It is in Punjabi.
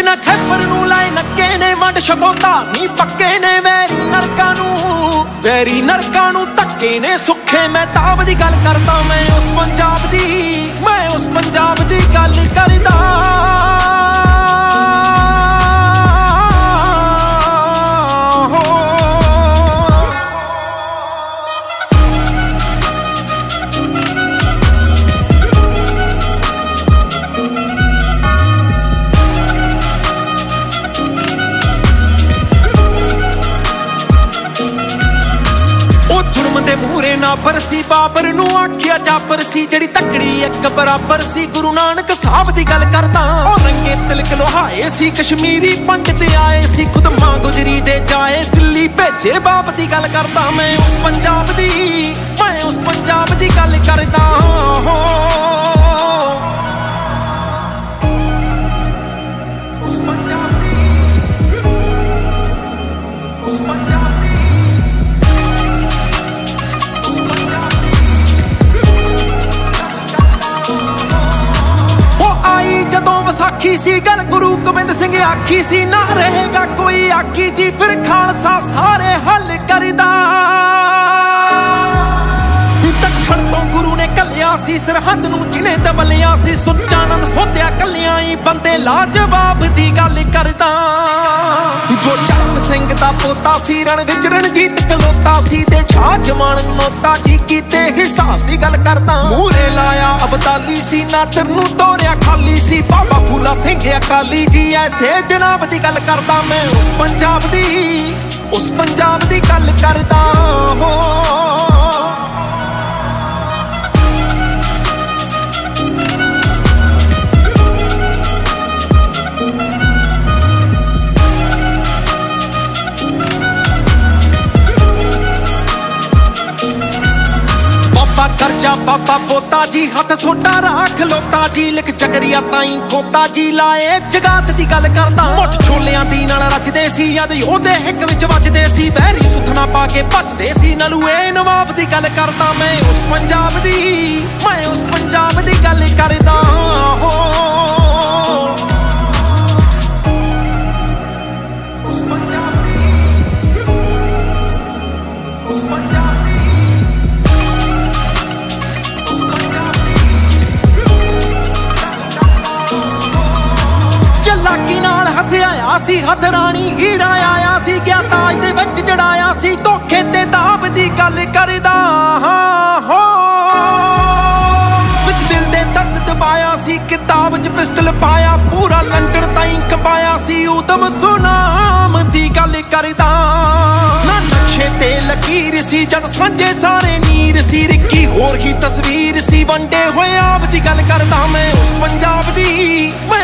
ਬਾਬਰ ਨੂੰ ਲਾਏ ਨੱਕੇ ਨੇ ਮੰਡ ਸ਼ਕੋਤਾ ਨੀ ਪੱਕੇ ਨੇ, ਵੈਰੀ ਨਰਕਾਂ ਨੂੰ, ਵੈਰੀ ਨਰਕਾਂ ਨੂੰ ਧੱਕੇ ਨੇ। ਸੁੱਖੇ ਮੈਂ ਤਾਬ ਦੀ ਗੱਲ ਕਰਦਾ, ਮੈਂ ਉਸ ਪੰਜਾਬ ਦੀ, ਮੈਂ ਉਸ ਪੰਜਾਬ ਦੀ ਗੱਲ ਕਰਦਾ। ਮੂਰੇ ਨਾ ਬਾਬਰ ਨੂੰ ਆਖਿਆ ਜਾਬਰ ਸੀ, ਜਿਹੜੀ ਤਕੜੀ ਇੱਕ ਬਰਾਬਰ ਸੀ, ਗੁਰੂ ਨਾਨਕ ਸਾਹਿਬ ਦੀ ਗੱਲ ਕਰਦਾ। ਉਹ ਰੰਗੇ ਤਿਲਕ ਲੋਹਾਏ ਸੀ, ਕਸ਼ਮੀਰੀ ਪੰਡਤ ਆਏ ਸੀ, ਖੁਦ ਮਾਂ ਗੁਜਰੀ ਦੇ ਜਾਏ, ਦਿੱਲੀ ਭੇਜੇ ਬਾਪ ਦੀ ਗੱਲ ਕਰਦਾ। ਮੈਂ ਉਸ ਪੰਜਾਬ ਦੀ, ਮੈਂ ਉਸ ਪੰਜਾਬ ਦੀ ਗੱਲ ਕਰਦਾ। ਹਾਂ ਜਦੋਂ ਸੀ ਗੱਲ ਗੁਰੂ ਗੋਬਿੰਦ ਸਿੰਘ, ਆਖੀ ਸੀ, ਨਾ ਰਹੇਗਾ ਕੋਈ ਆਖੀ ਜੀ, ਫਿਰ ਖਾਲਸਾ ਸਾਰੇ ਹੱਲ ਕਰਦਾ। ਦੱਖਣ ਤੋਂ ਗੁਰੂ ਨੇ ਕੱਲਿਆ ਸੀ, ਸਰਹੱਦ ਨੂੰ ਜਿਹਨੇ ਦਬਲਿਆ ਸੀ, ਸੁੱਚਾਨੰਦ ਸੋਧਿਆ ਕੱਲਿਆਂ ਹੀ ਬੰਦੇ ਲਾਜਵਾਬ ਦੀ ਗੱਲ ਕਰਦਾ। ਜੋ ਚਰਨ ਸਿੰਘ ਦਾ ਪੋਤਾ ਸੀ, ਰਣ ਵਿੱਚ ਰਣਜੀਤ ਕਲੋਤਾ ਸੀ, ਤੇ ਛਾ ਜਮਾਨ ਮੋਤਾ ਜੀ ਕੀਤੇ ਹਿਸਾਬ ਦੀ ਗੱਲ ਕਰਦਾ। ਮੂਰੇ ਲਾਇਆ ਅਬਦਾਲੀ ਸੀ, ਨਾਦਰ ਨੂੰ ਤੋਰਿਆ ਖਾਲੀ ਸੀ, ਬਾਬਾ ਅਕਾਲੀ ਜੀ ਐਸੇ ਜਨਾਬ ਦੀ ਗੱਲ ਕਰਦਾ ਮੈਂ, ਉਸ ਪੰਜਾਬ ਦੀ, ਉਸ ਪੰਜਾਬ ਦੀ ਗੱਲ ਕਰਦਾ ਬਾਬਾ ਬਾਬਾ ਪੋਤਾ ਜੀ, ਹੱਥ ਸੋਟਾ ਰਾਖ ਲੋਤਾ ਜੀ। ਲਿਖ ਚਕਰੀਆ ਤਾਈ ਕੋਤਾ ਜੀ, ਲਾਏ ਜਗਾਤ ਦੀ ਗੱਲ ਕਰਦਾ। ਮੁੱਠ ਛੋਲਿਆਂ ਦੀ ਨਾਲ ਰਚਦੇ ਸੀ ਯਦ ਉਹਦੇ ਹਿੱਕ ਵਿੱਚ ਵੱਜਦੇ ਸੀ। ਬਹਿਰੀ ਸੁਥਣਾ ਪਾ ਕੇ ਭੱਜਦੇ ਸੀ, ਨਲੂਏ ਨਵਾਬ ਦੀ ਗੱਲ ਕਰਦਾ। ਮੈਂ ਉਸ ਪੰਜਾਬ ਦੀ, ਮੈਂ ਉਸ ਸੀ ਹੱਥ ਰਾਣੀ, ਹੀਰਾ ਆਇਆ ਸੀ ਗਿਆ ਤਾਜ ਦੇ ਵਿੱਚ ਜੜਾਇਆ ਸੀ, ਧੋਖੇ ਤੇ ਦਾਬ ਦੀ ਗੱਲ ਕਰਦਾ। ਹਾਂ ਹੋ ਵਿੱਚ ਦਿਲ ਦੇ ਦਰਦ ਦਬਾਇਆ ਸੀ, ਕਿਤਾਬ 'ਚ ਪਿਸਟਲ ਪਾਇਆ, ਪੂਰਾ ਲੰਡਨ ਤਾਈਂ ਕੰਬਾਇਆ ਸੀ ਉਦਮ ਸੁਨਾਮ ਦੀ ਗੱਲ ਕਰਦਾ। ਨਾ ਨਕਸ਼ੇ ਤੇ ਲਕੀਰ ਸੀ, ਜਦ ਸਾਂਝੇ ਸਾਰੇ ਨੀਰ ਸੀ, ਰਿੱਕੀ ਹੋਰ ਹੀ ਤਸਵੀਰ ਸੀ, ਵੰਡੇ ਹੋਏ ਆਪ ਦੀ ਗੱਲ ਕਰਦਾ ਮੈਂ ਉਸ ਪੰਜਾਬ ਦੀ। ਮੈਂ